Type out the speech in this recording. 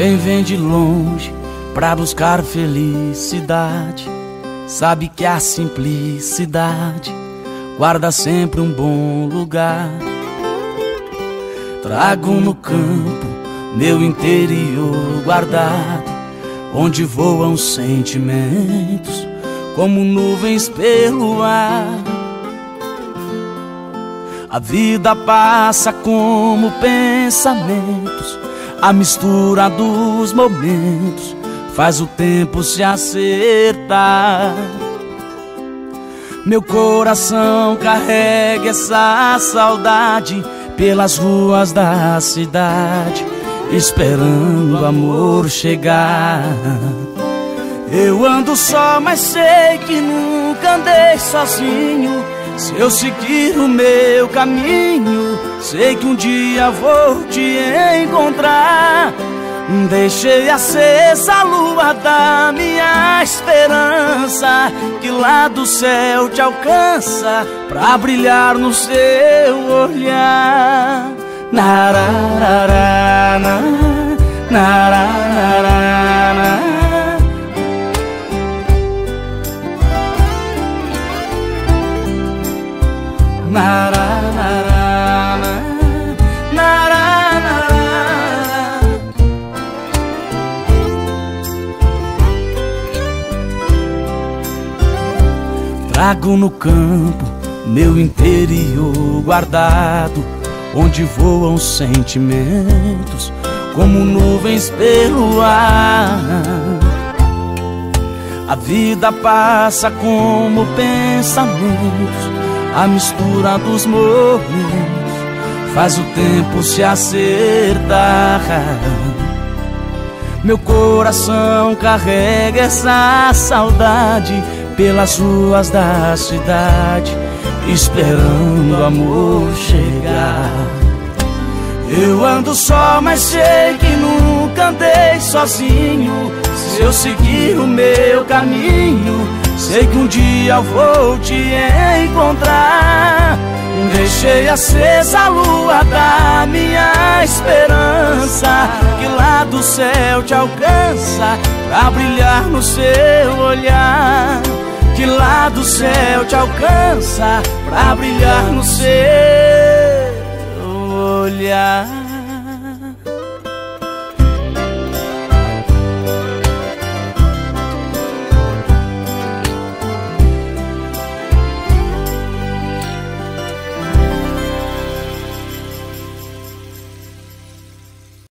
Quem vem de longe pra buscar felicidade, sabe que a simplicidade guarda sempre um bom lugar. Trago no campo meu interior guardado, onde voam sentimentos como nuvens pelo ar. A vida passa como pensamentos, a mistura dos momentos faz o tempo se acertar. Meu coração carrega essa saudade pelas ruas da cidade, esperando o amor chegar. Eu ando só, mas sei que nunca andei sozinho. Se eu seguir o meu caminho, sei que um dia vou te encontrar. Deixei acesa a lua da minha esperança Que lá do céu te alcança Pra brilhar no seu olhar Narararana, narararana Trago no campo meu interior guardado, onde voam sentimentos como nuvens pelo ar. A vida passa como pensamentos, a mistura dos momentos faz o tempo se acertar. Meu coração carrega essa saudade pelas ruas da cidade, esperando o amor chegar. Eu ando só, mas sei que nunca andei sozinho. Se eu seguir o meu caminho, sei que um dia eu vou te encontrar. Deixei acesa a lua da minha esperança, que lá do céu te alcança, pra brilhar no seu olhar do céu te alcança pra brilhar no olhar.